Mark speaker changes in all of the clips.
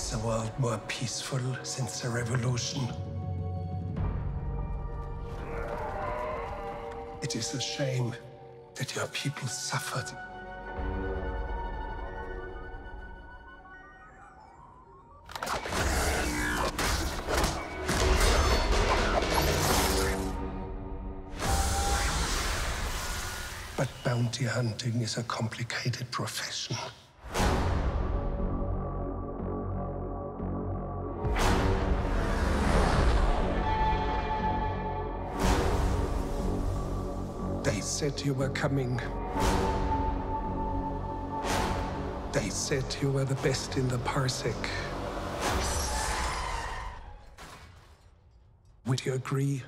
Speaker 1: the world more peaceful since the revolution? It is a shame that your people suffered. But bounty hunting is a complicated profession. They said you were coming. They said you were the best in the parsec. Would you agree?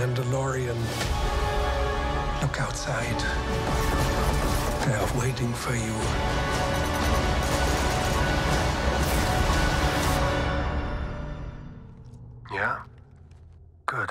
Speaker 1: Mandalorian. Look outside. They are waiting for you.
Speaker 2: Yeah? Good.